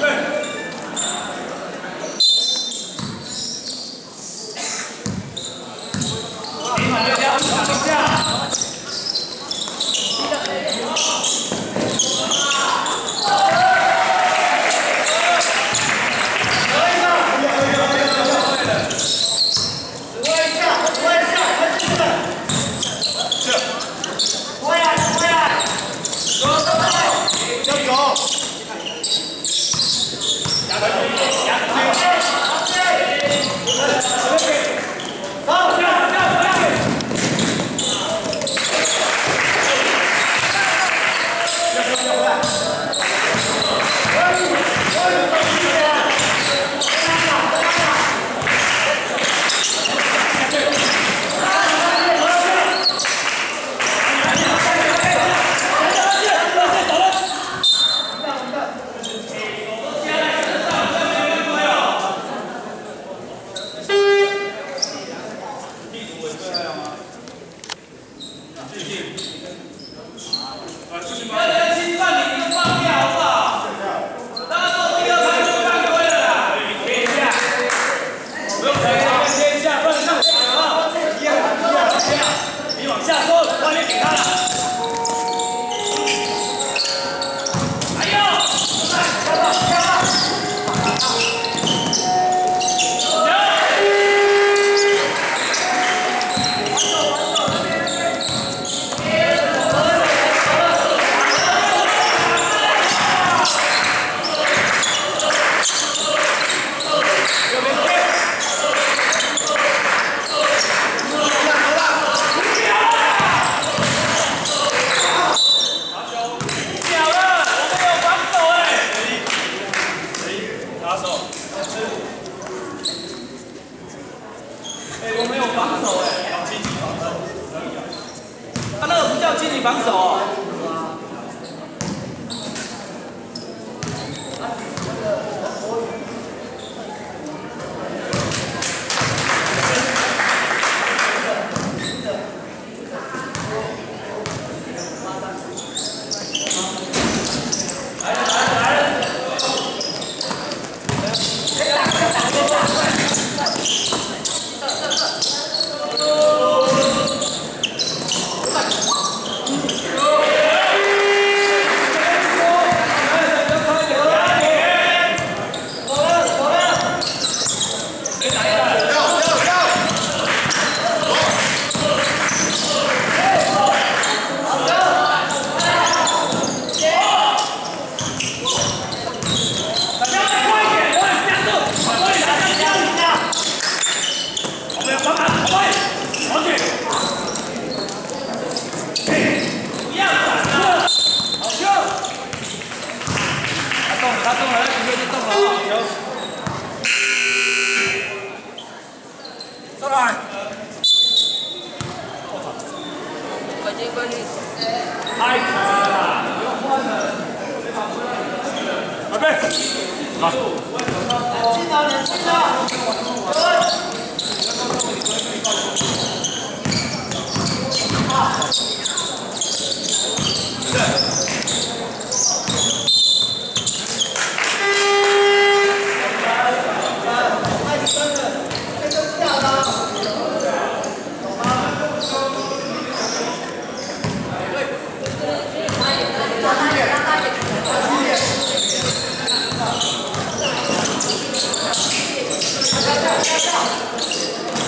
对。有积极防守。请问刚是十五号犯规吗？拍照。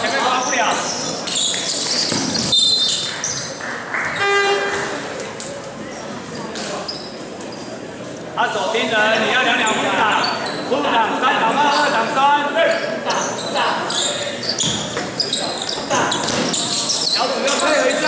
前面抓不了。他左边人，你要两两不挡，不挡三挡二，二挡三，打打打，小组要配合一下